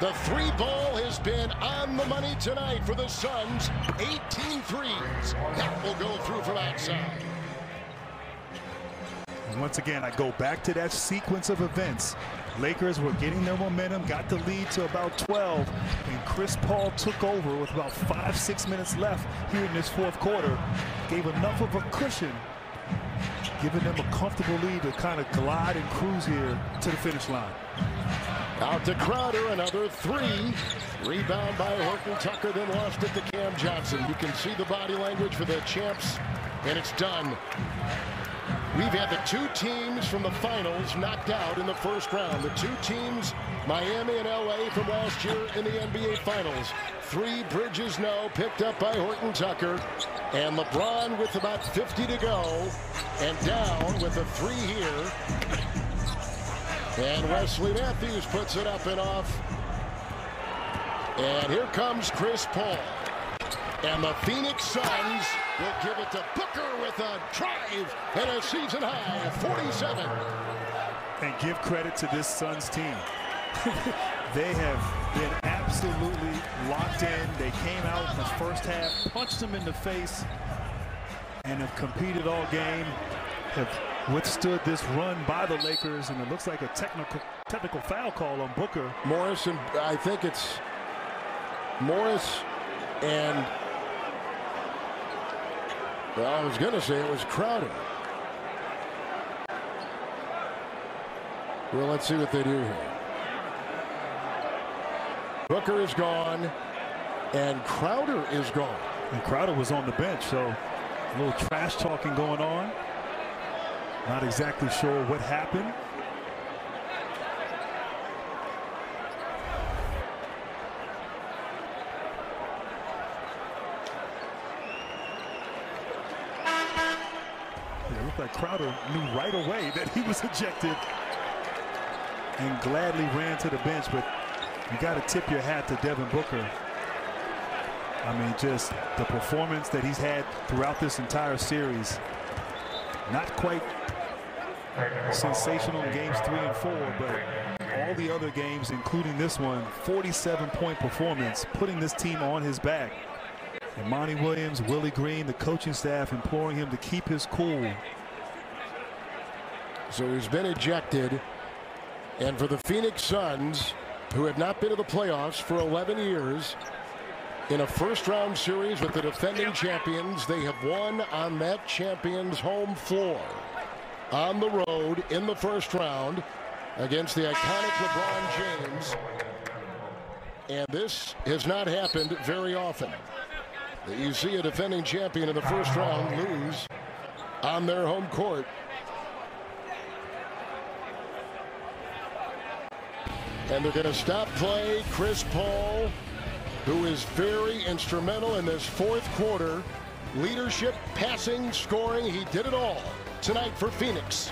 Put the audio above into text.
The three ball has been on the money tonight for the Suns. 18 threes. That will go through from outside. Once again, I go back to that sequence of events. Lakers were getting their momentum, got the lead to about 12, and Chris Paul took over with about five, six minutes left here in this fourth quarter. Gave enough of a cushion, giving them a comfortable lead to kind of glide and cruise here to the finish line. Out to Crowder, another three. Rebound by Horton Tucker, then lost it to Cam Johnson. You can see the body language for the champs, and it's done. We've had the two teams from the finals knocked out in the first round. The two teams, Miami and LA from last year in the NBA Finals. Three Bridges no, picked up by Horton Tucker. And LeBron with about 50 to go. And down with a three here. And Wesley Matthews puts it up and off. And here comes Chris Paul. And the Phoenix Suns will give it to Booker with a drive and a season high of 47. And give credit to this Suns team. they have been absolutely locked in. They came out in the first half, punched them in the face, and have competed all game, have withstood this run by the Lakers, and it looks like a technical technical foul call on Booker. Morris, and I think it's Morris and well, I was going to say it was Crowder. Well, let's see what they do here. Booker is gone, and Crowder is gone. And Crowder was on the bench, so a little trash talking going on. Not exactly sure what happened. It looked like Crowder knew right away that he was ejected and gladly ran to the bench, but you got to tip your hat to Devin Booker. I mean, just the performance that he's had throughout this entire series. Not quite sensational in games three and four, but all the other games, including this one, 47-point performance, putting this team on his back. And Monty Williams, Willie Green, the coaching staff imploring him to keep his cool. So he's been ejected. And for the Phoenix Suns, who have not been to the playoffs for 11 years, in a first-round series with the defending champions, they have won on that champion's home floor. On the road in the first round against the iconic LeBron James. And this has not happened very often. You see a defending champion in the first round lose on their home court. And they're going to stop play Chris Paul, who is very instrumental in this fourth quarter. Leadership, passing, scoring, he did it all tonight for Phoenix.